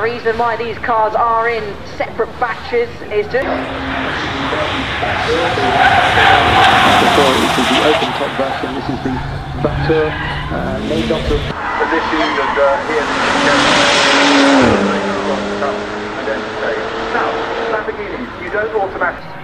Reason why these cars are in separate batches is to... Before this is the open top version, this is the Batur, uh, named after positioned and uh, here Now, Lamborghini, you don't automatically...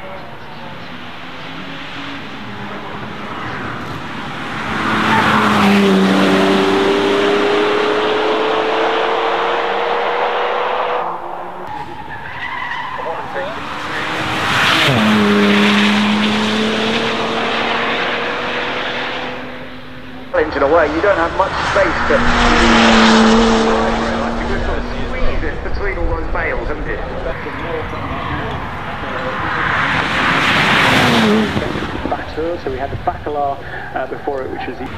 engine away, you don't have much space to sort of squeeze it between all those bales, haven't you? Batur, so we had the Bacalar uh, before it, which was the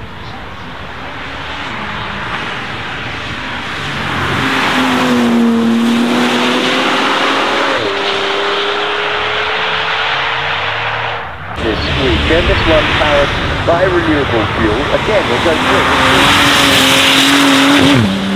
this weekend. This one powered by renewable fuel. Again, go through.